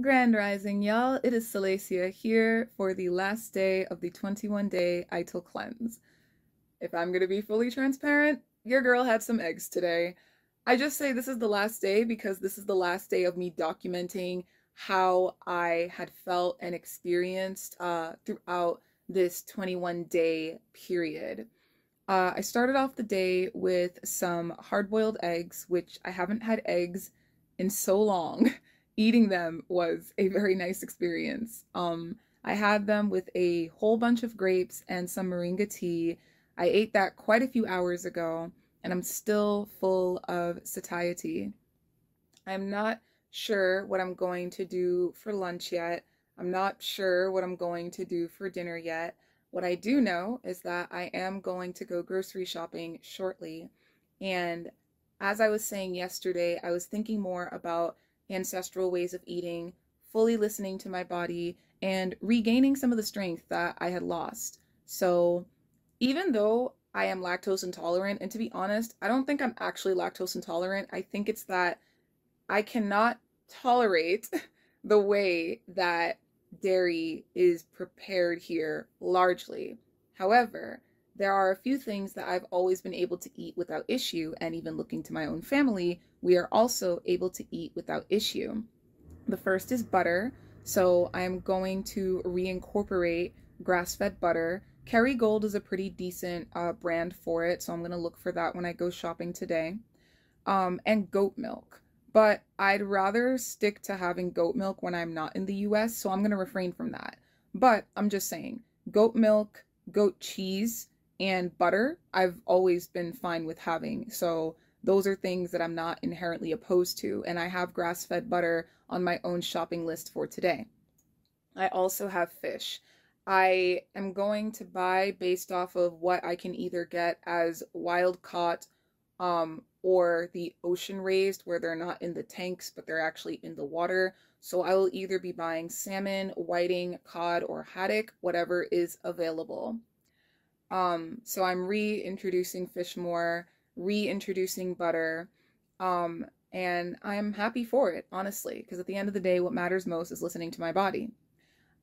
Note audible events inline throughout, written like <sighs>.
Grand Rising, y'all. It is Selecia here for the last day of the 21 day ital cleanse. If I'm going to be fully transparent, your girl had some eggs today. I just say this is the last day because this is the last day of me documenting how I had felt and experienced uh, throughout this 21 day period. Uh, I started off the day with some hard boiled eggs, which I haven't had eggs in so long. <laughs> eating them was a very nice experience. Um, I had them with a whole bunch of grapes and some moringa tea. I ate that quite a few hours ago, and I'm still full of satiety. I'm not sure what I'm going to do for lunch yet. I'm not sure what I'm going to do for dinner yet. What I do know is that I am going to go grocery shopping shortly. And as I was saying yesterday, I was thinking more about ancestral ways of eating, fully listening to my body, and regaining some of the strength that I had lost. So, even though I am lactose intolerant, and to be honest, I don't think I'm actually lactose intolerant. I think it's that I cannot tolerate <laughs> the way that dairy is prepared here largely. However, there are a few things that I've always been able to eat without issue, and even looking to my own family, we are also able to eat without issue. The first is butter. So I'm going to reincorporate grass fed butter. Kerrygold is a pretty decent uh, brand for it, so I'm going to look for that when I go shopping today. Um, and goat milk. But I'd rather stick to having goat milk when I'm not in the US, so I'm going to refrain from that. But I'm just saying, goat milk, goat cheese, and butter, I've always been fine with having. So those are things that I'm not inherently opposed to. And I have grass fed butter on my own shopping list for today. I also have fish. I am going to buy based off of what I can either get as wild caught um, or the ocean raised, where they're not in the tanks, but they're actually in the water. So I will either be buying salmon, whiting, cod, or haddock, whatever is available. Um, so I'm reintroducing fish more, reintroducing butter. Um, and I'm happy for it, honestly, because at the end of the day, what matters most is listening to my body.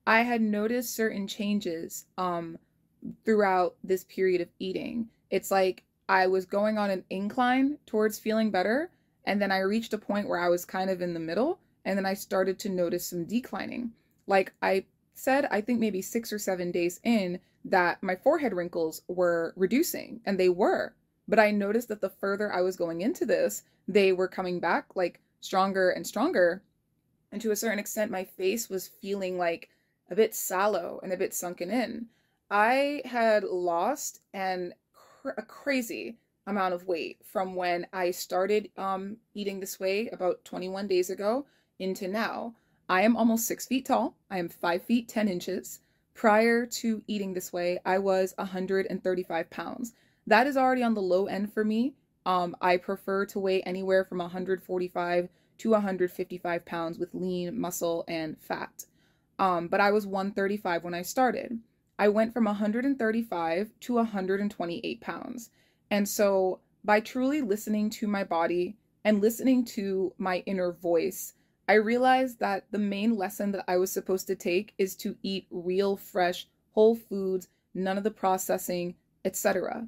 I had noticed certain changes um, throughout this period of eating. It's like I was going on an incline towards feeling better, and then I reached a point where I was kind of in the middle, and then I started to notice some declining. Like I said, I think maybe six or seven days in, that my forehead wrinkles were reducing, and they were. But I noticed that the further I was going into this, they were coming back like stronger and stronger. And to a certain extent, my face was feeling like a bit sallow and a bit sunken in. I had lost and cr- a crazy amount of weight from when I started um, eating this way about 21 days ago into now. I am almost six feet tall. I am five feet 10 inches. Prior to eating this way, I was 135 pounds. That is already on the low end for me. Um, I prefer to weigh anywhere from 145 to 155 pounds with lean muscle and fat. Um, but I was 135 when I started. I went from 135 to 128 pounds. And so, by truly listening to my body and listening to my inner voice, I realized that the main lesson that I was supposed to take is to eat real, fresh, whole foods, none of the processing, etc.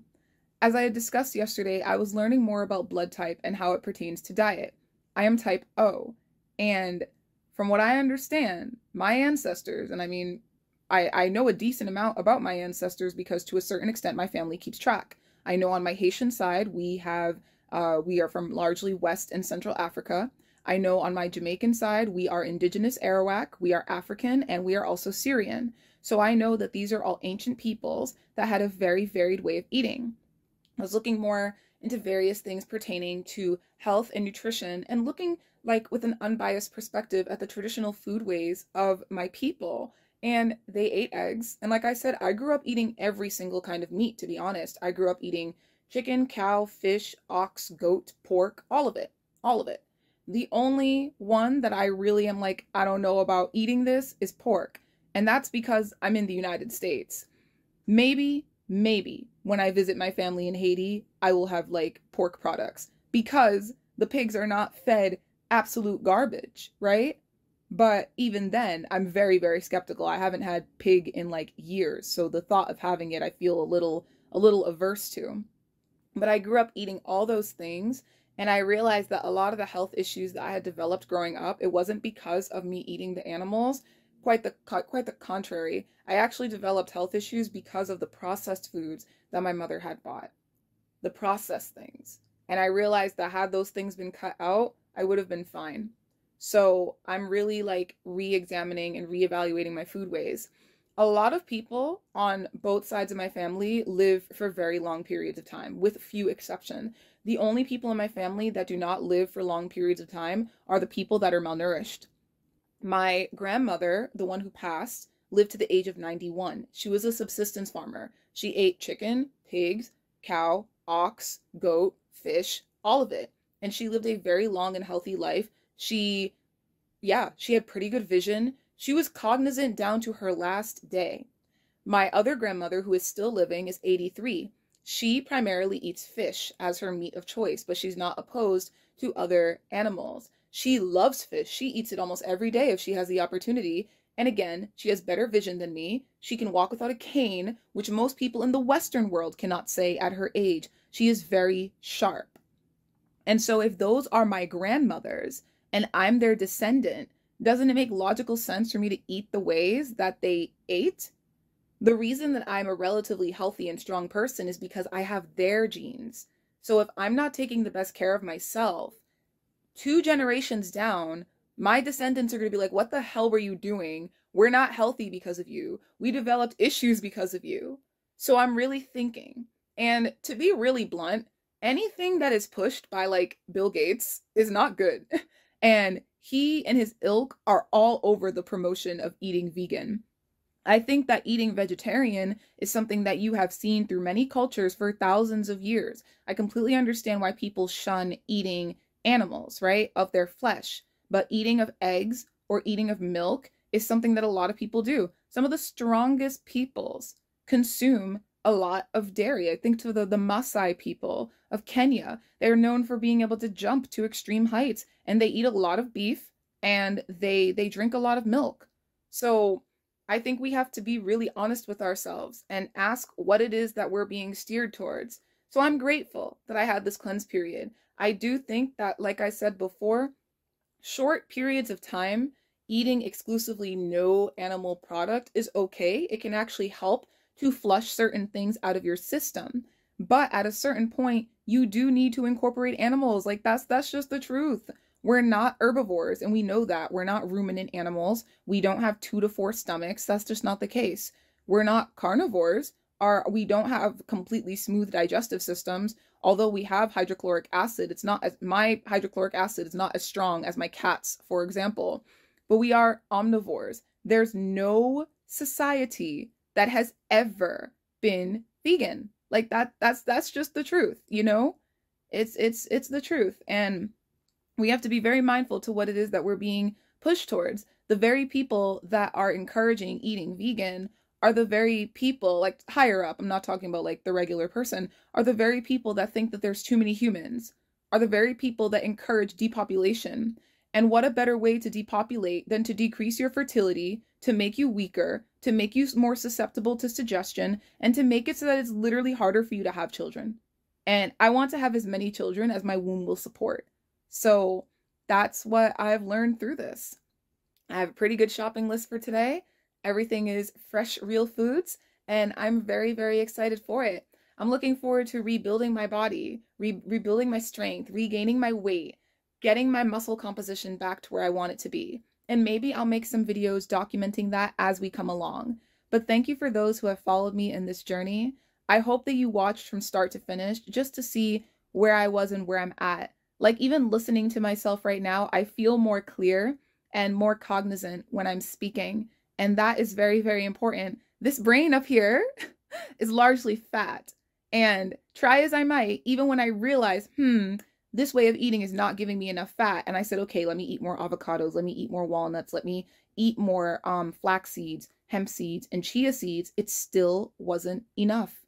As I had discussed yesterday, I was learning more about blood type and how it pertains to diet. I am type O, and from what I understand, my ancestors, and I mean, I, I know a decent amount about my ancestors because to a certain extent my family keeps track. I know on my Haitian side, we have, uh, we are from largely West and Central Africa. I know on my Jamaican side, we are indigenous Arawak, we are African, and we are also Syrian. So I know that these are all ancient peoples that had a very varied way of eating. I was looking more into various things pertaining to health and nutrition and looking like with an unbiased perspective at the traditional food ways of my people. And they ate eggs. And like I said, I grew up eating every single kind of meat, to be honest. I grew up eating chicken, cow, fish, ox, goat, pork, all of it. All of it. The only one that I really am like, I don't know about eating this is pork. And that's because I'm in the United States. Maybe, maybe when I visit my family in Haiti, I will have like pork products because the pigs are not fed absolute garbage, right? But even then, I'm very, very skeptical. I haven't had pig in like years, so the thought of having it, I feel a little, a little averse to. But I grew up eating all those things, and I realized that a lot of the health issues that I had developed growing up, it wasn't because of me eating the animals. Quite the quite the contrary. I actually developed health issues because of the processed foods that my mother had bought. The processed things. And I realized that had those things been cut out, I would have been fine. So I'm really like re examining and re-evaluating my food ways. A lot of people on both sides of my family live for very long periods of time, with few exception. The only people in my family that do not live for long periods of time are the people that are malnourished. My grandmother, the one who passed, lived to the age of 91. She was a subsistence farmer. She ate chicken, pigs, cow, ox, goat, fish, all of it. And she lived a very long and healthy life she, yeah, she had pretty good vision. She was cognizant down to her last day. My other grandmother, who is still living, is 83. She primarily eats fish as her meat of choice, but she's not opposed to other animals. She loves fish. She eats it almost every day if she has the opportunity. And again, she has better vision than me. She can walk without a cane, which most people in the Western world cannot say at her age. She is very sharp. And so, if those are my grandmothers, and I'm their descendant, doesn't it make logical sense for me to eat the ways that they ate? The reason that I'm a relatively healthy and strong person is because I have their genes. So if I'm not taking the best care of myself, two generations down, my descendants are going to be like, What the hell were you doing? We're not healthy because of you. We developed issues because of you. So I'm really thinking. And to be really blunt, anything that is pushed by like Bill Gates is not good. <laughs> And he and his ilk are all over the promotion of eating vegan. I think that eating vegetarian is something that you have seen through many cultures for thousands of years. I completely understand why people shun eating animals, right, of their flesh. But eating of eggs or eating of milk is something that a lot of people do. Some of the strongest peoples consume a lot of dairy. I think to the, the Maasai people of Kenya, they're known for being able to jump to extreme heights and they eat a lot of beef and they they drink a lot of milk. So I think we have to be really honest with ourselves and ask what it is that we're being steered towards. So I'm grateful that I had this cleanse period. I do think that, like I said before, short periods of time eating exclusively no animal product is okay. It can actually help to flush certain things out of your system. But at a certain point, you do need to incorporate animals. Like that's that's just the truth. We're not herbivores and we know that. We're not ruminant animals. We don't have 2 to 4 stomachs. That's just not the case. We're not carnivores. Are we don't have completely smooth digestive systems. Although we have hydrochloric acid, it's not as my hydrochloric acid is not as strong as my cat's, for example. But we are omnivores. There's no society that has ever been vegan. Like that that's that's just the truth, you know? It's it's it's the truth and we have to be very mindful to what it is that we're being pushed towards. The very people that are encouraging eating vegan are the very people like higher up, I'm not talking about like the regular person, are the very people that think that there's too many humans, are the very people that encourage depopulation. And what a better way to depopulate than to decrease your fertility, to make you weaker, to make you more susceptible to suggestion, and to make it so that it's literally harder for you to have children. And I want to have as many children as my womb will support. So that's what I've learned through this. I have a pretty good shopping list for today. Everything is fresh, real foods, and I'm very, very excited for it. I'm looking forward to rebuilding my body, re- rebuilding my strength, regaining my weight, getting my muscle composition back to where I want it to be and maybe I'll make some videos documenting that as we come along. But thank you for those who have followed me in this journey. I hope that you watched from start to finish just to see where I was and where I'm at. Like, even listening to myself right now, I feel more clear and more cognizant when I'm speaking. And that is very, very important. This brain up here <laughs> is largely fat. And try as I might, even when I realize, hmm, this way of eating is not giving me enough fat. And i said okay let me eat more avocados. Let me eat more walnuts. Let me eat more um, flax seeds hemp seeds and chia seeds. It still wasn't enough.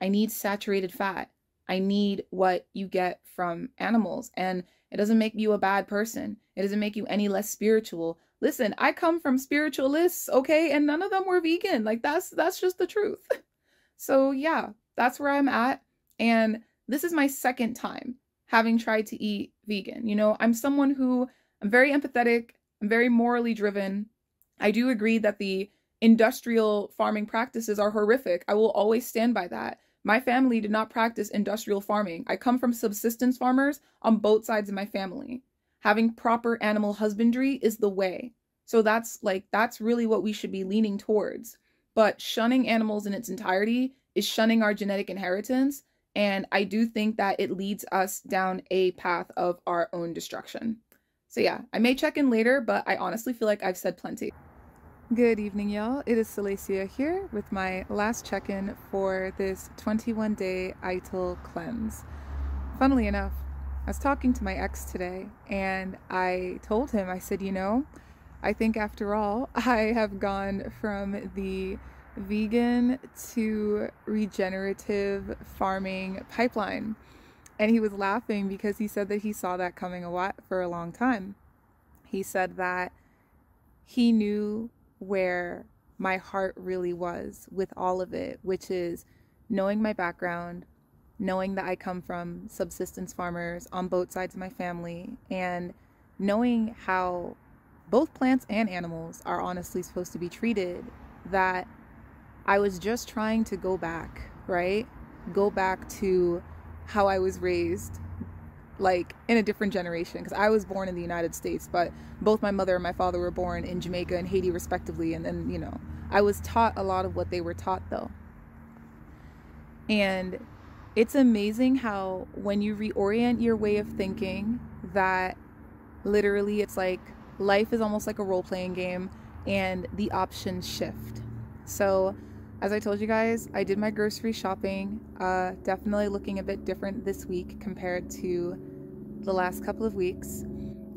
I need saturated fat. I need what you get from animals. And it doesn't make you a bad person. It doesn't make you any less spiritual. Listen, I come from spiritualists, okay, and none of them were vegan. Like that's that's just the truth. <laughs> So yeah, that's where I'm at. And this is my second time having tried to eat vegan. You know, I'm someone who I'm very empathetic, I'm very morally driven. I do agree that the industrial farming practices are horrific. I will always stand by that. My family did not practice industrial farming. I come from subsistence farmers on both sides of my family. Having proper animal husbandry is the way. So that's like, that's really what we should be leaning towards. But shunning animals in its entirety is shunning our genetic inheritance. And I do think that it leads us down a path of our own destruction. So yeah, I may check in later, but I honestly feel like I've said plenty. Good evening, y'all. It is Selecia here with my last check in for this 21 day ital cleanse. Funnily enough, I was talking to my ex today and I told him, I said, you know, I think after all, <laughs> I have gone from the vegan to regenerative farming pipeline. And he was laughing because he said that he saw that coming a lot for a long time. He said that he knew where my heart really was with all of it, which is knowing my background, knowing that I come from subsistence farmers on both sides of my family, and knowing how both plants and animals are honestly supposed to be treated, that I was just trying to go back, right? Go back to how I was raised, like in a different generation. Because I was born in the United States, but both my mother and my father were born in Jamaica and Haiti, respectively. And then, you know, I was taught a lot of what they were taught, though. And it's amazing how when you reorient your way of thinking, that literally it's like life is almost like a role playing game and the options shift. So, as I told you guys, I did my grocery shopping. Uh, definitely looking a bit different this week compared to the last couple of weeks.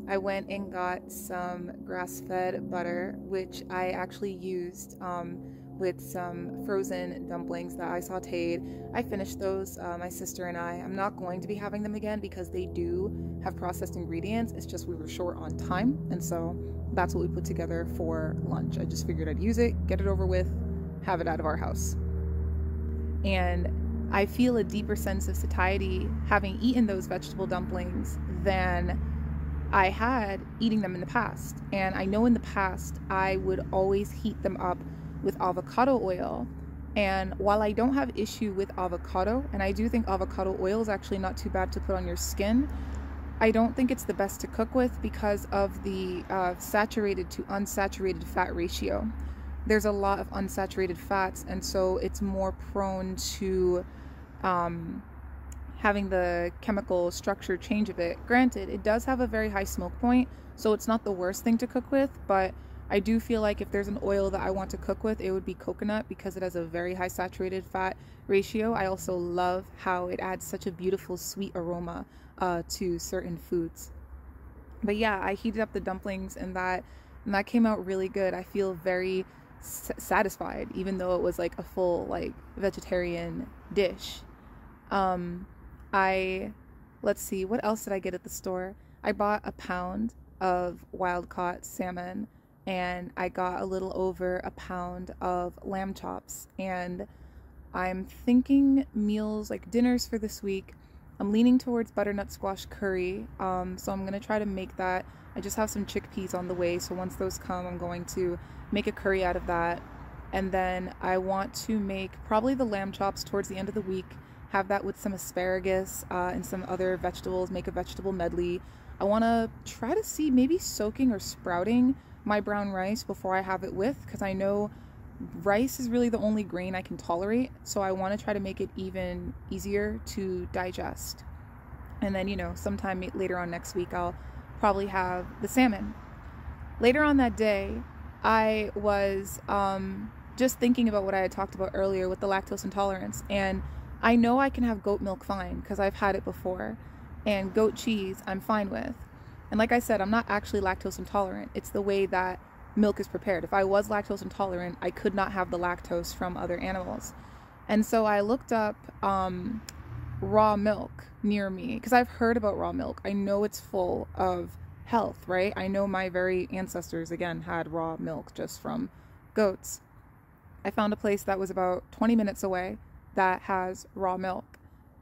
I went and got some grass fed butter, which I actually used um, with some frozen dumplings that I sauteed. I finished those, uh, my sister and I. I'm not going to be having them again because they do have processed ingredients. It's just we were short on time. And so that's what we put together for lunch. I just figured I'd use it, get it over with, have it out of our house. And I feel a deeper sense of satiety having eaten those vegetable dumplings than I had eating them in the past. And I know in the past I would always heat them up with avocado oil. And while I don't have issue with avocado, and I do think avocado oil is actually not too bad to put on your skin, I don't think it's the best to cook with because of the uh, saturated to unsaturated fat ratio there's a lot of unsaturated fats, and so it's more prone to um, having the chemical structure change of it. Granted, it does have a very high smoke point, so it's not the worst thing to cook with, but I do feel like if there's an oil that I want to cook with, it would be coconut because it has a very high saturated fat ratio. I also love how it adds such a beautiful sweet aroma uh, to certain foods. But yeah, I heated up the dumplings and that and that came out really good. I feel very satisfied even though it was like a full like vegetarian dish. Um i let's see what else did i get at the store? I bought a pound of wild caught salmon and i got a little over a pound of lamb chops. And i'm thinking meals like dinners for this week i'm leaning towards butternut squash curry um, so i'm going to try to make that i just have some chickpeas on the way so once those come i'm going to make a curry out of that. And then I want to make probably the lamb chops towards the end of the week, have that with some asparagus uh, and some other vegetables, make a vegetable medley. I want to try to see maybe soaking or sprouting my brown rice before I have it with, because I know rice is really the only grain I can tolerate. So I want to try to make it even easier to digest. And then, you know, sometime later on next week, I'll probably have the salmon. Later on that day, I was um, just thinking about what I had talked about earlier with the lactose intolerance. And I know I can have goat milk fine because I've had it before. And goat cheese, I'm fine with. And like I said, I'm not actually lactose intolerant. It's the way that milk is prepared. If I was lactose intolerant, I could not have the lactose from other animals. And so I looked up um, raw milk near me because I've heard about raw milk. I know it's full of health, right? I know my very ancestors, again, had raw milk just from goats. I found a place that was about 20 minutes away that has raw milk.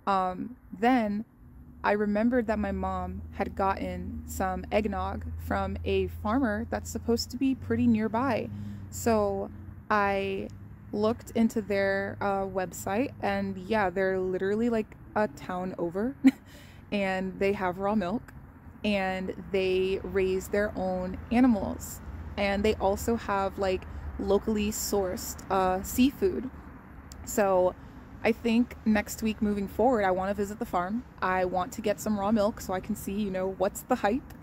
Um, then I remembered that my mom had gotten some eggnog from a farmer that's supposed to be pretty nearby. So I looked into their uh, website, and yeah, they're literally like a town over, <laughs> and they have raw milk, and they raise their own animals, and they also have like locally sourced uh, seafood. So I think next week moving forward, I want to visit the farm. I want to get some raw milk so I can see, you know, what's the hype.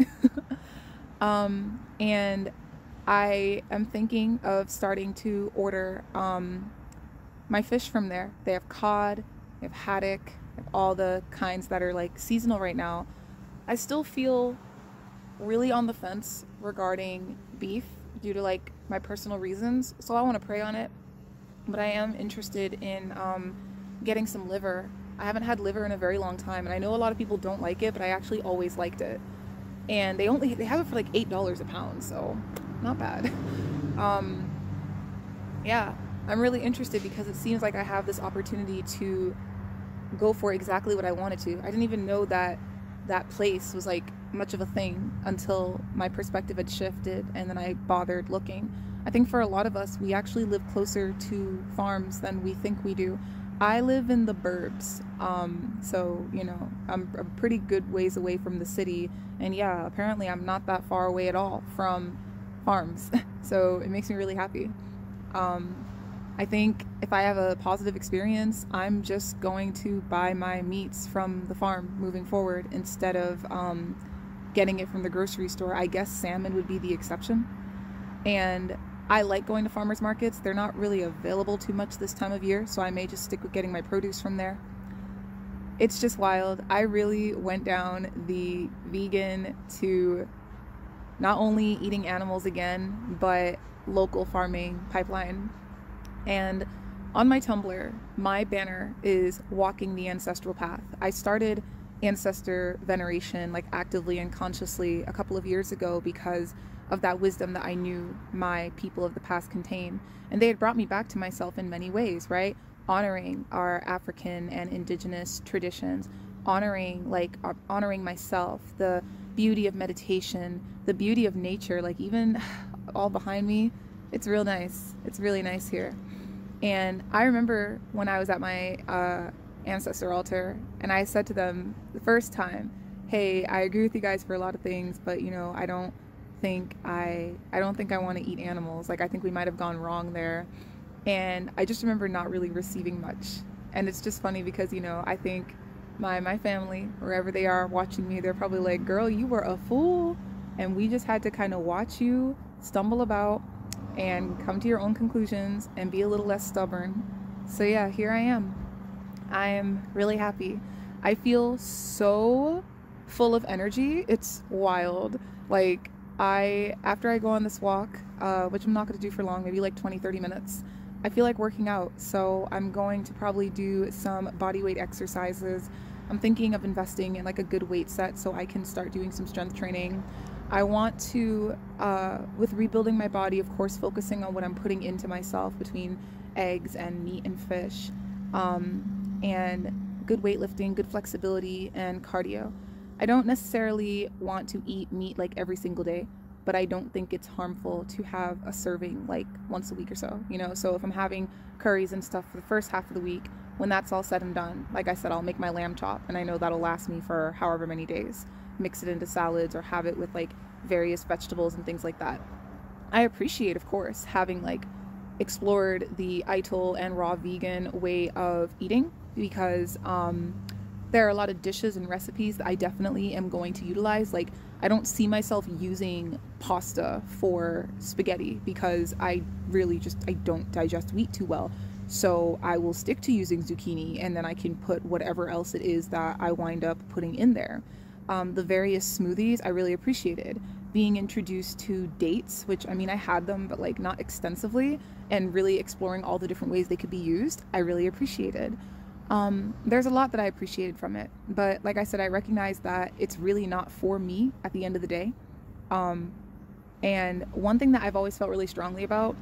<laughs> um, and I am thinking of starting to order um, my fish from there. They have cod, they have haddock, they have all the kinds that are like seasonal right now. I still feel really on the fence regarding beef due to like my personal reasons, so I want to pray on it. But I am interested in um, getting some liver. I haven't had liver in a very long time, and I know a lot of people don't like it, but I actually always liked it. And they only they have it for like eight dollars a pound, so not bad. <laughs> Um, yeah, I'm really interested because it seems like I have this opportunity to go for exactly what I wanted to. I didn't even know that that place was like much of a thing until my perspective had shifted and then I bothered looking. I think for a lot of us, we actually live closer to farms than we think we do. I live in the burbs, um, so you know I'm a pretty good ways away from the city, and yeah, apparently I'm not that far away at all from farms. <laughs> so it makes me really happy. Um, I think if I have a positive experience, I'm just going to buy my meats from the farm moving forward instead of um, getting it from the grocery store. I guess salmon would be the exception. And I like going to farmers markets. They're not really available too much this time of year, so I may just stick with getting my produce from there. It's just wild. I really went down the vegan to not only eating animals again, but local farming pipeline. And on my Tumblr, my banner is walking the ancestral path. I started ancestor veneration like actively and consciously a couple of years ago because of that wisdom that I knew my people of the past contain. And they had brought me back to myself in many ways, right? Honoring our African and indigenous traditions, honoring like honoring myself, the beauty of meditation, the beauty of nature, like even <sighs> all behind me, it's real nice. It's really nice here. And I remember when I was at my uh, ancestor altar and I said to them the first time, "Hey, I agree with you guys for a lot of things, but you know, I don't think I I don't think I want to eat animals. Like I think we might have gone wrong there." And I just remember not really receiving much. And it's just funny because, you know, I think my my family, wherever they are watching me, they're probably like, "Girl, you were a fool." And we just had to kind of watch you stumble about and come to your own conclusions and be a little less stubborn. So yeah, here I am. I am really happy. I feel so full of energy. It's wild. Like I after I go on this walk, uh, which I'm not going to do for long, maybe like 20 30 minutes. I feel like working out, so I'm going to probably do some body weight exercises. I'm thinking of investing in like a good weight set so I can start doing some strength training. I want to, uh, with rebuilding my body, of course, focusing on what I'm putting into myself between eggs and meat and fish, um, and good weightlifting, good flexibility, and cardio. I don't necessarily want to eat meat like every single day but I don't think it's harmful to have a serving like once a week or so, you know? So if I'm having curries and stuff for the first half of the week, when that's all said and done, like I said, I'll make my lamb chop and I know that'll last me for however many days. Mix it into salads or have it with like various vegetables and things like that. I appreciate, of course, having like explored the ital and raw vegan way of eating because um, there are a lot of dishes and recipes that I definitely am going to utilize. Like I don't see myself using pasta for spaghetti because I really just I don't digest wheat too well. So I will stick to using zucchini and then I can put whatever else it is that I wind up putting in there. Um, the various smoothies I really appreciated. Being introduced to dates, which I mean, I had them, but like not extensively, and really exploring all the different ways they could be used, I really appreciated. Um, there's a lot that I appreciated from it, but like I said, I recognize that it's really not for me at the end of the day. Um, and one thing that I've always felt really strongly about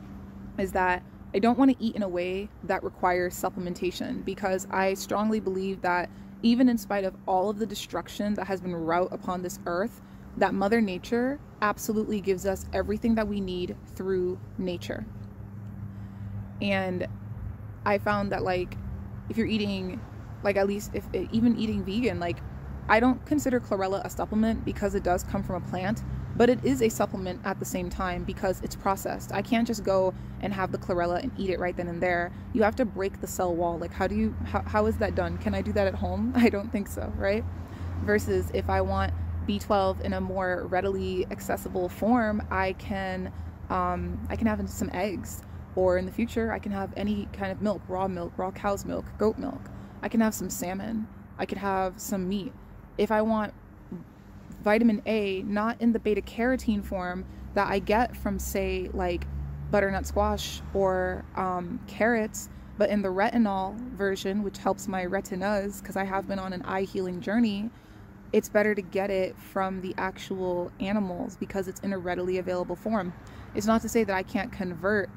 is that I don't want to eat in a way that requires supplementation because I strongly believe that even in spite of all of the destruction that has been wrought upon this earth, that Mother Nature absolutely gives us everything that we need through nature. And I found that, like, if you're eating, like, at least if even eating vegan, like, I don't consider chlorella a supplement because it does come from a plant, but it is a supplement at the same time because it's processed. I can't just go and have the chlorella and eat it right then and there. You have to break the cell wall. Like, how do you, how, how is that done? Can I do that at home? <laughs> I don't think so, right? Versus if I want B12 in a more readily accessible form, I can, um, I can have some eggs. Or in the future, I can have any kind of milk, raw milk, raw cow's milk, goat milk. I can have some salmon. I could have some meat. If I want vitamin A not in the beta carotene form that I get from, say, like butternut squash or um, carrots, but in the retinol version, which helps my retinas because I have been on an eye healing journey, it's better to get it from the actual animals because it's in a readily available form. It's not to say that I can't convert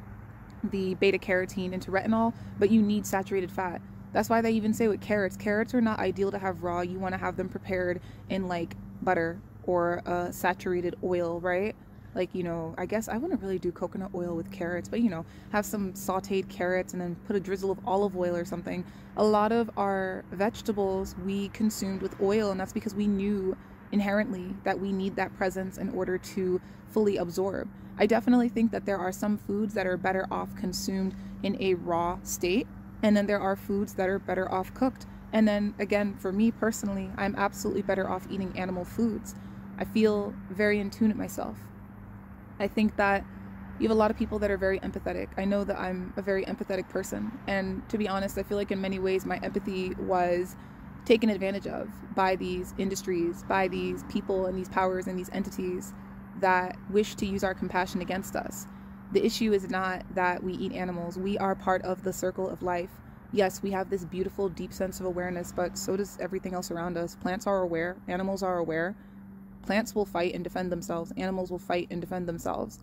the beta carotene into retinol, but you need saturated fat. That's why they even say with carrots, carrots are not ideal to have raw. You want to have them prepared in like butter or a saturated oil, right? Like, you know, I guess I wouldn't really do coconut oil with carrots, but you know, have some sauteed carrots and then put a drizzle of olive oil or something. A lot of our vegetables we consumed with oil, and that's because we knew inherently that we need that presence in order to fully absorb. I definitely think that there are some foods that are better off consumed in a raw state, and then there are foods that are better off cooked. And then again, for me personally, I'm absolutely better off eating animal foods. I feel very in tune with myself. I think that you have a lot of people that are very empathetic. I know that I'm a very empathetic person. And to be honest, I feel like in many ways my empathy was taken advantage of by these industries, by these people and these powers and these entities that wish to use our compassion against us. The issue is not that we eat animals, we are part of the circle of life. Yes, we have this beautiful, deep sense of awareness, but so does everything else around us. Plants are aware, animals are aware. Plants will fight and defend themselves, animals will fight and defend themselves.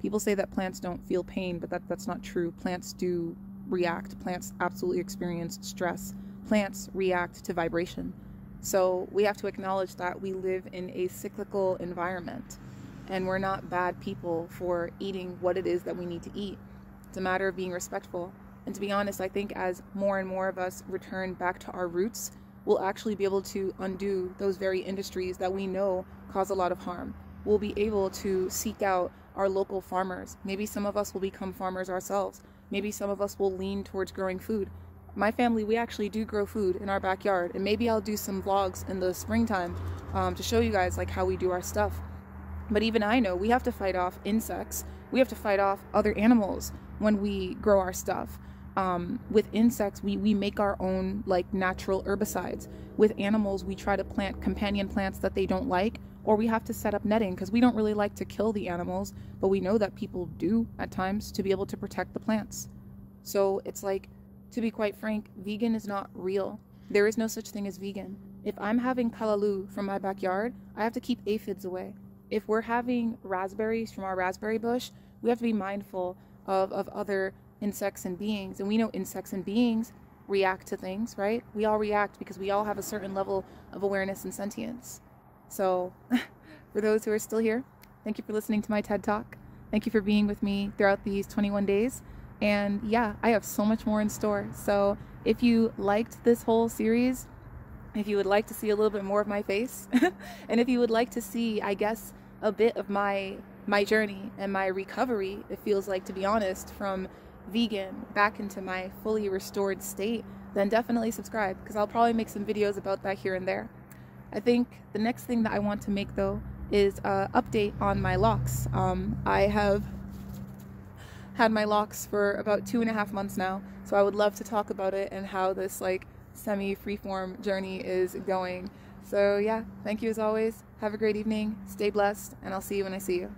People say that plants don't feel pain, but that, that's not true. Plants do react, plants absolutely experience stress, plants react to vibration. So we have to acknowledge that we live in a cyclical environment and we're not bad people for eating what it is that we need to eat. It's a matter of being respectful. And to be honest, I think as more and more of us return back to our roots, we'll actually be able to undo those very industries that we know cause a lot of harm. We'll be able to seek out our local farmers. Maybe some of us will become farmers ourselves. Maybe some of us will lean towards growing food. My family, we actually do grow food in our backyard, and maybe I'll do some vlogs in the springtime um, to show you guys like how we do our stuff. But even I know we have to fight off insects. We have to fight off other animals when we grow our stuff um, with insects we, we make our own like natural herbicides with animals we try to plant companion plants that they don't like or we have to set up netting because we don't really like to kill the animals but we know that people do at times to be able to protect the plants so it's like to be quite frank vegan is not real there is no such thing as vegan if i'm having callaloo from my backyard i have to keep aphids away if we're having raspberries from our raspberry bush we have to be mindful of, of other insects and beings. And we know insects and beings react to things, right? We all react because we all have a certain level of awareness and sentience. So, <laughs> for those who are still here, thank you for listening to my TED Talk. Thank you for being with me throughout these 21 days. And yeah, I have so much more in store. So, if you liked this whole series, if you would like to see a little bit more of my face, <laughs> and if you would like to see, I guess, a bit of my my journey and my recovery, it feels like to be honest, from vegan back into my fully restored state, then definitely subscribe because I'll probably make some videos about that here and there. I think the next thing that I want to make though is an update on my locks. Um, I have had my locks for about two and a half months now, so I would love to talk about it and how this like semi freeform journey is going. So yeah, thank you as always. Have a great evening, stay blessed, and I'll see you when I see you.